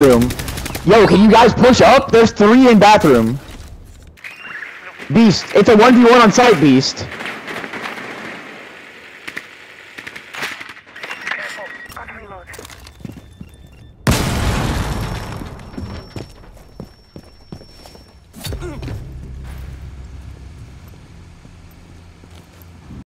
bathroom. Yo, can you guys push up? There's three in bathroom. Beast, it's a 1v1 on site, Beast.